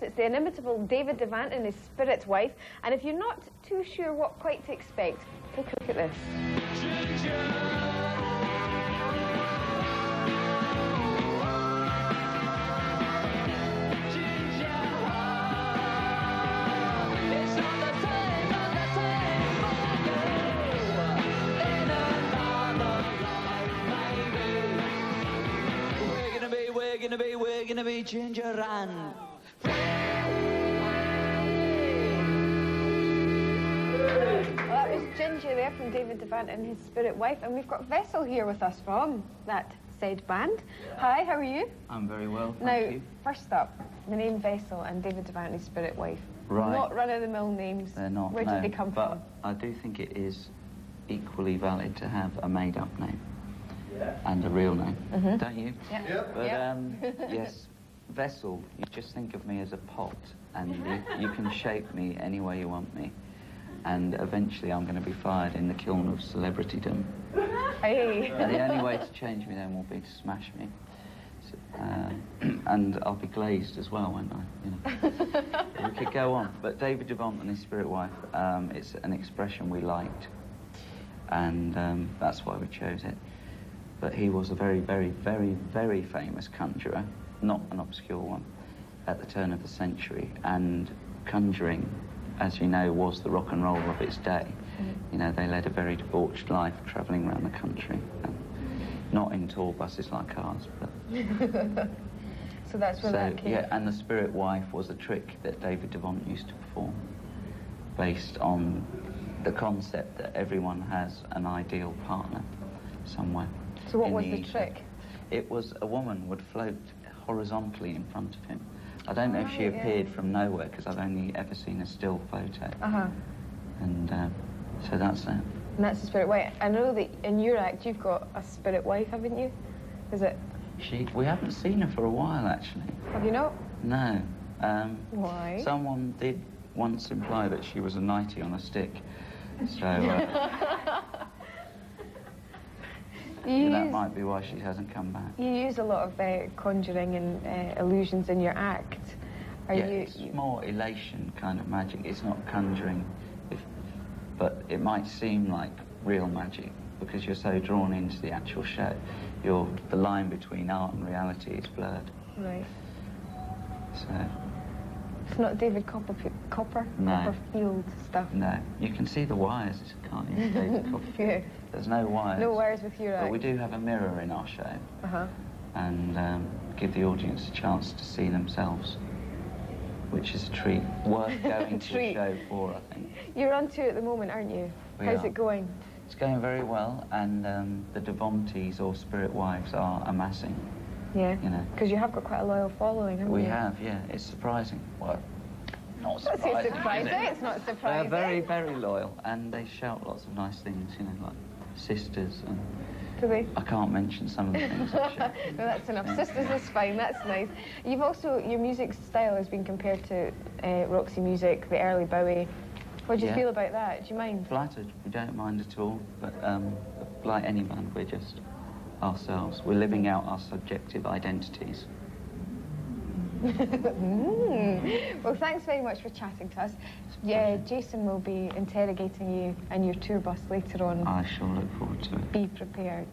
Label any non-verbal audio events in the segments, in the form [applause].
It's the inimitable David Devant and his spirit wife. And if you're not too sure what quite to expect, take a look at this. Gonna be, we're gonna be, Ginger Ginger there from David Devant and his spirit wife. And we've got Vessel here with us from that said band. Hi, how are you? I'm very well, thank now, you. first up, the name Vessel and David Devant and his spirit wife. Right. Not run-of-the-mill names. They're not. Where no, did they come but from? I do think it is equally valid to have a made-up name and a real name, don't you? Yeah. But Yeah. um, [laughs] yes, vessel. You just think of me as a pot, and you, you can shape me any way you want me. And eventually, I'm going to be fired in the kiln of celebritydom. Hey. And the only way to change me then will be to smash me. Uh, [clears throat] and I'll be glazed as well, won't I? You know. [laughs] we could go on. But David Devant and his spirit wife, um, it's an expression we liked. And um, that's why we chose it. But he was a very, very, very, very famous conjurer, not an obscure one, at the turn of the century. And conjuring, as you know, was the rock and roll of its day. Mm. You know, they led a very debauched life travelling around the country. And not in tour buses like ours, but [laughs] So that's where so, that came yeah, and the spirit wife was a trick that David Devant used to perform, based on the concept that everyone has an ideal partner somewhere. So what was the ether. trick? It was a woman would float horizontally in front of him. I don't know if she yeah. appeared from nowhere because I've only ever seen a still photo, Uh-huh. and um, so that's that. And that's the spirit wife. I know that in your act you've got a spirit wife, haven't you? Is it? She, we haven't seen her for a while actually. Have you not? No. Um, Why? Someone did once imply that she was a nighty on a stick. So uh, [laughs] That might be why she hasn't come back. you use a lot of uh, conjuring and uh, illusions in your act. Are yeah, you? it's you- more elation kind of magic. It's not conjuring, if, but it might seem like real magic because you're so drawn into the actual show. You're, the line between art and reality is blurred. Right. So, It's not David Copperfield, Copper, No. Copperfield stuff. no. You can see the wires, can't you? [laughs] David Yeah. Copperfield? There's no wires. No wires with your But act. we do have a mirror in our show. Uh-huh. and um, give the audience a chance to see themselves, which is a treat. Worth [laughs] going to the show for, I think. You're on two at the moment, aren't you? We How's are. it going? It's going very well, and um, the Devontes or Spirit Wives are amassing. Yeah. You know. Because you have got quite a loyal following, haven't We you? We have, yeah. It's surprising. Well, not surprising. surprising. is it? It's not surprising. They're very, very loyal, and they shout lots of nice things, you know, like sisters, and Do they? I can't mention some of the things. [laughs] no, that's enough. Sisters is fine. That's nice. You've also your music style has been compared to uh, Roxy Music, the early Bowie. What do you Yeah. feel about that? Do you mind? Flattered, we don't mind at all, but um, like any band, we're just ourselves. We're living out our subjective identities. [laughs] Mm. Well, thanks very much for chatting to us. Yeah, Jason will be interrogating you and your tour bus later on. I shall look forward to it. Be prepared.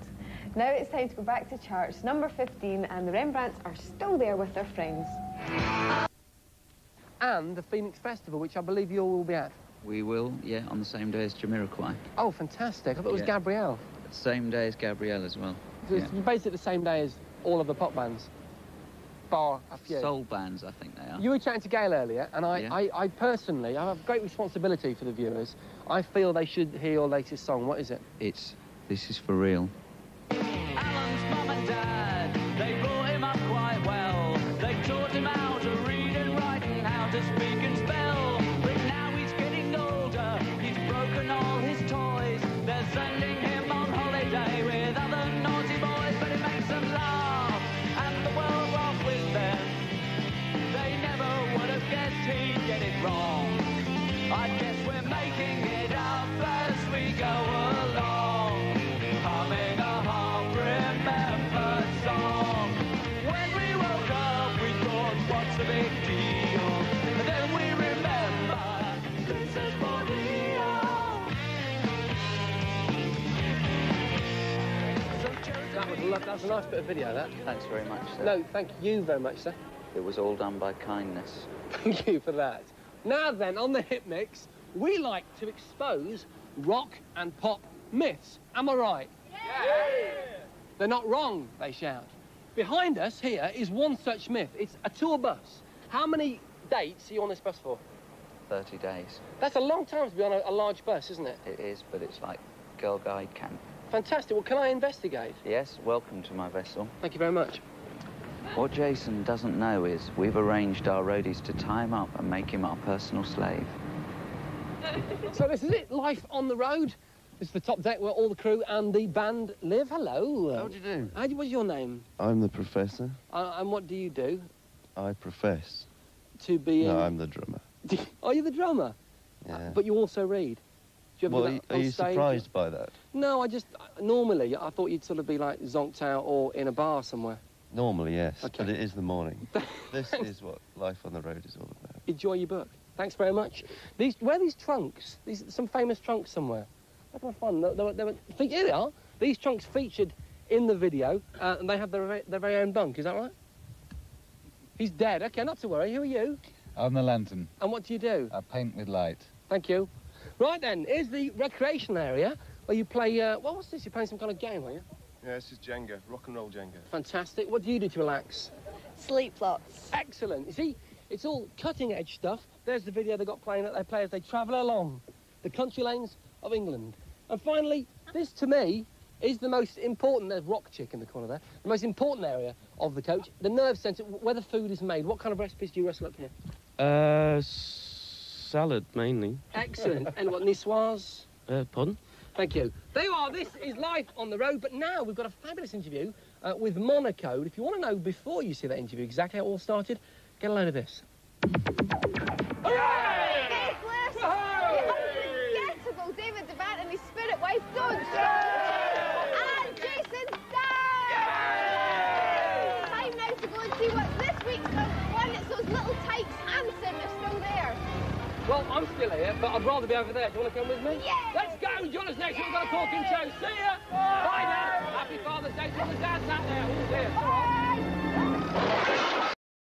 Now it's time to go back to charts. Number 15, and the Rembrandts are still there with their friends. and the Phoenix Festival, which I believe you all will be at. We will, yeah, on the same day as Jamiroquai. Oh, fantastic. I thought it was Yeah. Gabrielle. Same day as Gabrielle as well. So It's Yeah. basically the same day as all of the pop bands, bar a few. Soul bands, I think they are. You were chatting to Gail earlier, and I, Yeah. I, I personally, I have great responsibility for the viewers. I feel they should hear your latest song. What is it? It's, this is for real. A nice bit of video, that. Thanks very much, sir. No, thank you very much, sir. It was all done by kindness. Thank you for that. Now then, on the hit mix, we like to expose rock and pop myths. Am I right? Yeah. They're not wrong, they shout. Behind us here is one such myth. It's a tour bus. How many dates are you on this bus for? 30 days. That's a long time to be on a, a large bus, isn't it? It is, but it's like Girl Guide camp. Fantastic. Well, can I investigate? Yes, welcome to my vessel. Thank you very much. What Jason doesn't know is we've arranged our roadies to tie him up and make him our personal slave. So this is it, life on the road. This is the top deck where all the crew and the band live. Hello. How do you do? How do- What's your name? I'm the professor. Uh, and what do you do? I profess. To be. No, in- I'm the drummer. [laughs] Are you the drummer? Yeah. But you also read. Do you ever well, do are you, that are on you stage? surprised by that? No, I just normally I thought you'd sort of be like zonked out or in a bar somewhere. Normally, yes, Okay. but it is the morning. [laughs] this is what life on the road is all about. Enjoy your book. Thanks very much. These where are these trunks? These some famous trunks somewhere. Where can I find them? They were, they were, here they are. These trunks featured in the video, uh, and they have their, their very own bunk. Is that right? He's dead. Okay, not to worry. Who are you? I'm the lantern. And what do you do? I paint with light. Thank you. Right then, here's the recreational area where you play. Uh, well, what's this? You're playing some kind of game, are you? Yeah, this is Jenga, rock and roll Jenga. Fantastic. What do you do to relax? Sleep lots. Excellent. You see, it's all cutting edge stuff. There's the video they got playing that they play as they travel along the country lanes of England. And finally, this to me is the most important. There's Rock Chick in the corner there. The most important area of the coach, the nerve centre, where the food is made. What kind of recipes do you wrestle up here? Uh, salad mainly. Excellent. and what, niçoise? Uh, pardon? Thank you. There you are. This is life on the road. But now we've got a fabulous interview uh, with Monaco. If you want to know before you see that interview exactly how it all started, get a load of this. Nicholas, the unforgettable David Devant and his spirit wife, Dawn I'm still here, but I'd rather be over there. Do you want to come with me? Yeah. Let's go. Join us next week. We've got a talking show. See ya. Bye now. Happy Father's Day to all the dads out there. Oh, dear. Bye.